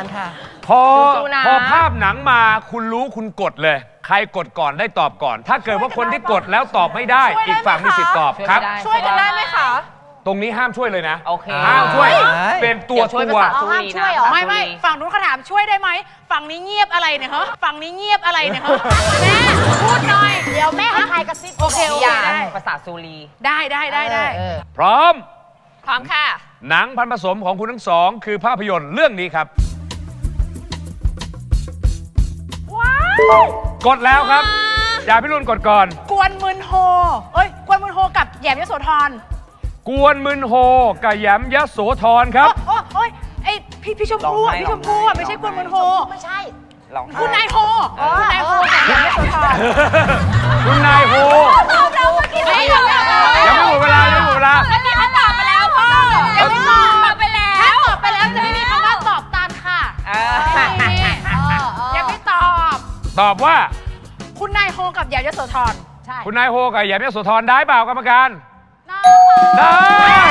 านค่ะ พอสู้ๆนะ พอภาพหนังมาคุณรู้คุณกดเลย ใครกดก่อนได้ตอบก่อน ถ้าเกิดว่าคนที่กดแล้วตอบไม่ได้ ช่วยได้อีกฝั่งมีสิทธิ์ตอบช่วยครับไม่ได้ช่วยกันได้ไหมคะ ตรงนี้ห้ามช่วยเลยนะโอเคห้ามช่วยได้เป็นตัวเดี๋ยวช่วยตัวภาษาสุรีนะไม่ไม่ฝั่งนู้นเขาถามช่วยได้ไหม ฝั่งนี้เงียบอะไรเนี่ยฮะฝั่งนี้เงียบอะไรเนี่ยฮะแม่พูดหน่อย เดี๋ยวแม่ให้ใครกระซิบโอเคโอเคยาได้ภาษาสุรี ได้ได้ได้ได้เออพร้อม พร้อมค่ะ หนังพันผสมของคุณทั้งสอง คือภาพยนตร์เรื่องนี้ครับ กดแล้วครับ อย่าพี่รุ่นกดก่อน กวนมืนโฮ เอ้ย กวนมืนโฮกับแหยมยโสธร กวนมึนโฮกับแหยมยะโสธรครับ โอ้โอ้ยไอยพี่พี่ชมพู่อะลองให้พี่ชมพู่อะลองให้ไม่ใช่กวนมืนโฮ ไม่ใช่ลองคุณนายโฮ คุณนายโฮกับแหยมยโสธร คุณนายโฮ ตอบว่า คุณนายโฮกับแหยมยโสธรใช่ คุณนายโฮกับแหยมยะโสธรได้เปล่า กรรมการน้าได้